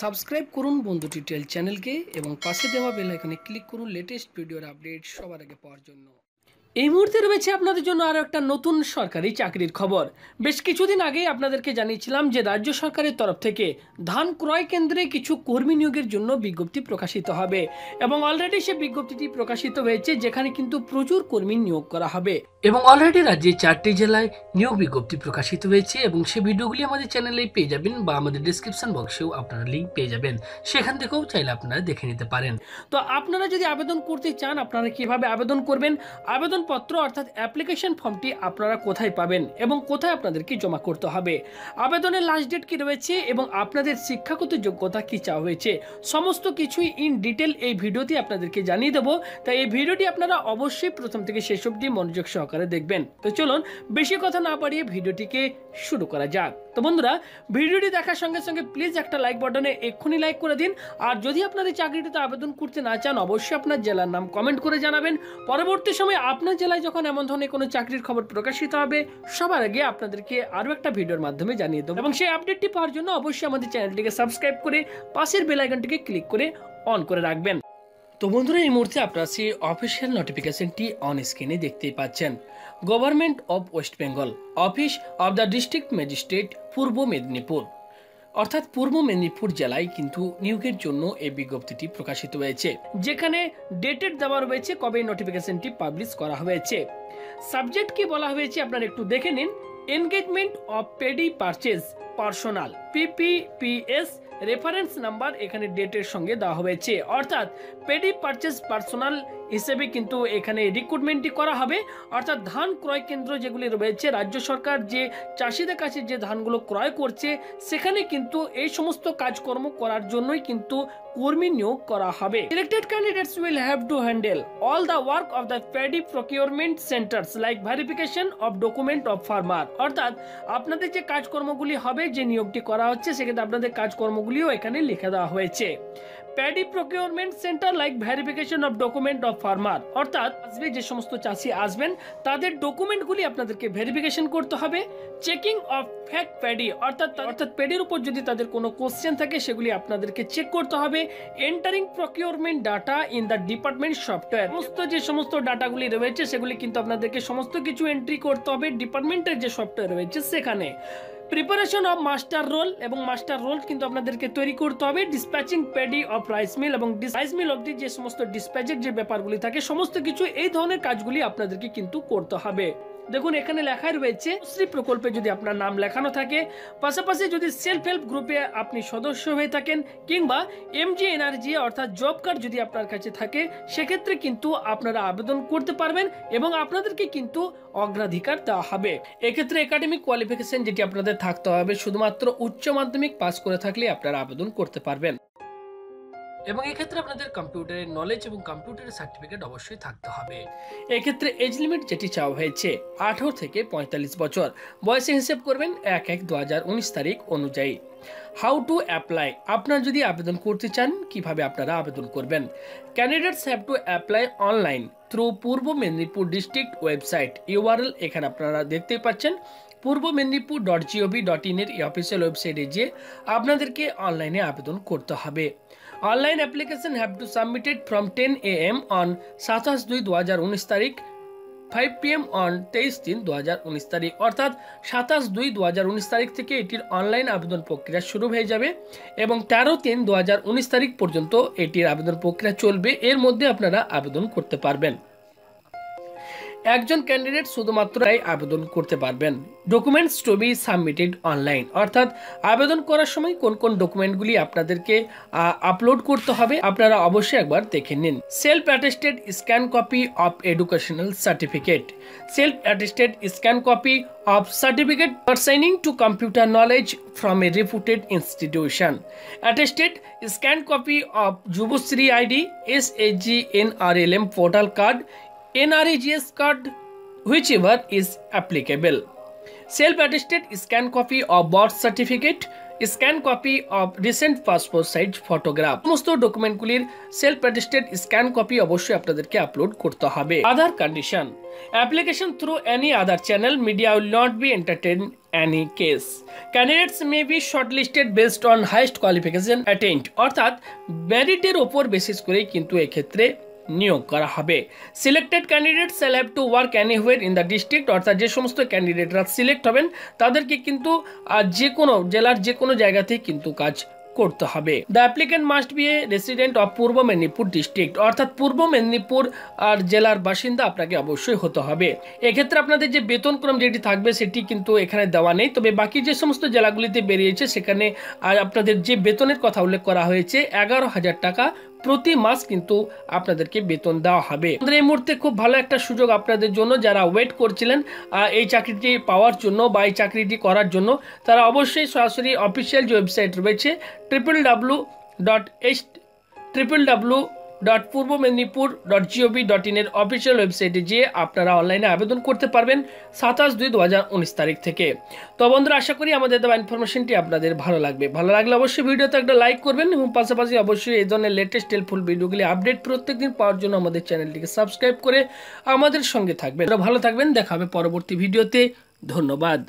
Subscribe করুন বন্ধু tutorial চ্যানেলকে এবং পাশে দেওয়া বেল আইকনে ক্লিক করুন লেটেস্ট ভিডিওর আপডেট সবার আগে পাওয়ার জন্য। এই মুহূর্তে রয়েছে আপনাদের জন্য আরও একটা নতুন সরকারি চাকরির খবর। বেশ কিছুদিন আগেই আপনাদেরকে জানিয়েছিলাম যে রাজ্য সরকারের তরফ থেকে ধান ক্রয় কেন্দ্রে কিছু কর্মী নিয়োগের জন্য বিজ্ঞপ্তি প্রকাশিত হবে এবং অলরেডি সে বিজ্ঞপ্তিটি প্রকাশিত হয়েছে, যেখানে কিন্তু প্রচুর কর্মী নিয়োগ করা হবে। এবং অলরেডি রাজ্যে চারটি জেলায় নিয়োগ বিজ্ঞপ্তি প্রকাশিত হয়েছে এবং সেই ভিডিওগুলি আমাদের চ্যানেলে পেয়ে যাবেন বা আমাদের ডিসক্রিপশন বক্সেও আপনারা লিঙ্ক পেয়ে যাবেন। সেখান থেকেও চাইলে আপনারা দেখে নিতে পারেন। তো আপনারা যদি আবেদন করতে চান, আপনারা কীভাবে আবেদন করবেন? আবেদনপত্র অর্থাৎ অ্যাপ্লিকেশন ফর্মটি আপনারা কোথায় পাবেন এবং কোথায় আপনাদেরকে জমা করতে হবে? আবেদনের লাস্ট ডেট কি রয়েছে এবং আপনাদের শিক্ষাগত যোগ্যতা কি চাওয়া হয়েছে? সমস্ত কিছুই ইন ডিটেল এই ভিডিওতে আপনাদেরকে জানিয়ে দেবো। তাই এই ভিডিওটি আপনারা অবশ্যই প্রথম থেকে শেষ অবধি মনোযোগ সহকারে দেখবেন। তো চলুন, বেশি কথা না পারিয়ে ভিডিওটিকে শুরু করা যাক। তো বন্ধুরা, ভিডিওটি দেখার সঙ্গে সঙ্গে প্লিজ একটা লাইক বাটনে এক্ষুনি লাইক করে দিন। আর যদি আপনার এই চাকরিটিতে আবেদন করতে না চান, অবশ্যই আপনার জেলার নাম কমেন্ট করে জানাবেন। পরবর্তী সময় আপনার জেলায় যখন এমন ধরনের কোনো চাকরির খবর প্রকাশিত হবে, সবার আগে আপনাদেরকে আরও একটা ভিডিওর মাধ্যমে জানিয়ে দেবো। এবং সেই আপডেটটি পাওয়ার জন্য অবশ্যই আমাদের চ্যানেলটিকে সাবস্ক্রাইব করে পাশের বেল আইকনটিকে ক্লিক করে অন করে রাখবেন। তো বন্ধুরা, এই মুহূর্তে আপনারা সেই অফিসিয়াল নোটিফিকেশনটি অন স্ক্রিনে দেখতেই পাচ্ছেন। Government of West Bengal office of the district magistrate Purba Medinipur. অর্থাৎ পূর্ব মেদিনীপুর জেলায় কিন্তু নিয়োগের জন্য এই বিজ্ঞপ্তিটি প্রকাশিত হয়েছে। যেখানে ডেটেড দেওয়া রয়েছে কবে নোটিফিকেশনটি পাবলিশ করা হয়েছে। সাবজেক্ট কি বলা হয়েছে আপনারা একটু দেখে নিন। Engagement of paddy purchase personal PPPS reference number এখানে ডেটের সঙ্গে দেওয়া হয়েছে। অর্থাৎ পেডি পারচেজ পার্সোনাল হিসেবে কিন্তু এখানে রিক্রুটমেন্টটি করা হবে। অর্থাৎ, ধান ক্রয় কেন্দ্র যেগুলি রয়েছে, রাজ্য সরকার যে চাষিদের কাছে যে ধানগুলো ক্রয় করছে, সেখানে কিন্তু এই সমস্ত কাজকর্ম করার জন্যই কিন্তু কর্মী নিয়োগ করা হবে। Selected candidates will have to handle all the work of the paddy procurement centres like verification of document of farmer অর্থাৎ, আপনাদের যে কাজকর্মগুলি হবে যে নিয়োগটি করা হচ্ছে সেক্ষেত্রে আপনাদের কাজকর্মগুলিও এখানে লিখে দেওয়া হয়েছে। Paddy procurement centre like verification of document of farmer, অর্থাৎ আসবে যে সমস্ত চাষি আসবেন, তাদের ডকুমেন্টগুলি আপনাদেরকে ভেরিফিকেশন করতে হবে। চেকিং অফ ফ্যাক্ট প্যাডি, অর্থাৎ অর্থাৎ প্যাডির উপর যদি তাদের কোনো কোশ্চেন থাকে, সেগুলি আপনাদেরকে চেক করতে হবে। Entering procurement data in the department software, সমস্ত যে সমস্ত ডাটাগুলি রয়েছে, সেগুলি কিন্তু আপনাদেরকে সমস্ত কিছু এন্ট্রি করতে হবে ডিপার্টমেন্টের যে সফটওয়্যার রয়েছে সেখানে। প্রিপারেশন অফ মাস্টার রোল এবং মাস্টার রোল কিন্তু আপনাদেরকে তৈরি করতে হবে। Dispatching paddy of rice mill এবং রাইস মিল অব্দি যে সমস্ত ডিসপ্যাচের যে ব্যাপারগুলি থাকে, সমস্ত কিছু এই ধরনের কাজগুলি আপনাদেরকে কিন্তু করতে হবে। দেখুন, এখানে লেখাই রয়েছে শ্রী প্রকল্পে যদি আপনার নাম লেখানো থাকে, পাশাপাশি যদি সেলফ হেল্প গ্রুপে আপনি সদস্য হয়ে থাকেন, কিংবা এমজি এনার্জি অর্থাৎ জব কার্ড যদি আপনার কাছে থাকে, সেক্ষেত্রে কিন্তু আপনারা আবেদন করতে পারবেন এবং আপনাদেরকে কিন্তু অগ্রাধিকার দেওয়া হবে। এক্ষেত্রে একাডেমিক কোয়ালিফিকেশন যেটি আপনাদের থাকতে হবে, শুধুমাত্র উচ্চ মাধ্যমিক পাস করে থাকলে আপনারা আবেদন করতে পারবেন। এবং এক্ষেত্রে আপনাদের কম্পিউটারের নলেজ এবং কম্পিউটারের সার্টিফিকেট অবশ্যই থাকতে হবে। এক্ষেত্রে এজ লিমিট যেটি চাওয়া হয়েছে, আঠারো থেকে পঁয়তাল্লিশ বছর। বয়সে হিসেব করবেন এক এক দু তারিখ অনুযায়ী। হাউ টু অ্যাপ্লাই আপনার যদি আবেদন করতে চান, কীভাবে আপনারা আবেদন করবেন? Candidates have to apply online through Purba Medinipur district website URL এখানে আপনারা দেখতেই পাচ্ছেন। পূর্ব মেদিনীপুর ডট জিওভি ডট ইনের এই অফিসিয়াল ওয়েবসাইটে গিয়ে আপনাদেরকে অনলাইনে আবেদন করতে হবে। Online application have to submitted from ten A M on সাতাশ দুই দু হাজার উনিশ তারিখ ফাইভ পিএম অন তেইশ তিন দু হাজার উনিশ তারিখ। অর্থাৎ সাতাশ দুই দু হাজার উনিশ তারিখ থেকে এটির অনলাইন আবেদন প্রক্রিয়া শুরু হয়ে যাবে এবং তেরো তিন দু হাজার উনিশ তারিখ পর্যন্ত এটির আবেদন প্রক্রিয়া চলবে। এর মধ্যে আপনারা আবেদন করতে পারবেন। একজন ক্যান্ডিডেট শুধুমাত্র আবেদন করতে পারবেন। Documents to be submitted online অর্থাৎ আবেদন করার সময় কোন কোন ডকুমেন্টগুলি আপনাদেরকে আপলোড করতে হবে আপনারা অবশ্যই একবার দেখে নিন। Self attested scan copy of educational certificate self attested scan copy of certificate pertaining to computer knowledge from a reputed institution attested scan copy of Yuvashree ID S H G N R L M portal card NRAGS card whichever is applicable. Self-attested scan copy of birth certificate, scan copy of recent passport size photograph সমস্ত ডকুমেন্টগুলির self attested scan copy অবশ্যই আপনাদেরকে upload করতে হবে Aadhaar condition application through any other channel media will not be entertain any case. Candidates may be shortlisted based on highest qualification attained অর্থাৎ মেরিটের ওপর basis করেই কিন্তু এক্ষেত্রে নিয়োগ করা হবে। Selected candidate shall have to work anywhere in the district অর্থাৎ যে সমস্ত ক্যান্ডিডেটরা সিলেক্ট হবেন, তাদেরকে কিন্তু যে কোনো জেলার যে কোনো জায়গাতেই কিন্তু কাজ করতে হবে। The applicant must be a resident of Purba Medinipur district অর্থাৎ পূর্ব মেদিনীপুর, আর জেলার বাসিন্দা আপনাকে অবশ্যই হতে হবে। এক্ষেত্রে আপনাদের যে বেতনক্রম যেটি থাকবে, সেটি কিন্তু এখানে দেওয়া নেই। তবে বাকি যে সমস্ত জেলাগুলিতে বেরিয়েছে, সেখানে আর আপনাদের যে বেতনের কথা উল্লেখ করা হয়েছে, এগারো হাজার টাকা প্রতি মাস কিন্তু আপনাদেরকে বেতন দেওয়া হবে। এই মুহূর্তে খুব ভালো একটা সুযোগ আপনাদের জন্য যারা ওয়েট করছিলেন এই চাকরিটি পাওয়ার জন্য বা এই চাকরিটি করার জন্য, তারা অবশ্যই সরাসরি অফিসিয়াল যে ওয়েবসাইট রয়েছে triple W dot H triple W dot Purba Medinipur dot GOV dot ইনের অফিসিয়াল ওয়েবসাইটে গিয়ে আপনারা অনলাইনে আবেদন করতে পারবেন সাতাশ দুই দু তারিখ থেকে। তো বন্ধুরা, আশা করি আমাদের দেওয়া ইনফরমেশনটি আপনাদের ভালো লাগবে। ভালো লাগলে অবশ্যই ভিডিওতে একটা লাইক করবেন এবং পাশাপাশি অবশ্যই এই ধরনের লেটেস্ট হেল্পফুল ভিডিওগুলি আপডেট প্রত্যেকদিন পাওয়ার জন্য আমাদের চ্যানেলটিকে সাবস্ক্রাইব করে আমাদের সঙ্গে থাকবেন। ভালো থাকবেন, দেখা হবে পরবর্তী ভিডিওতে ধন্যবাদ।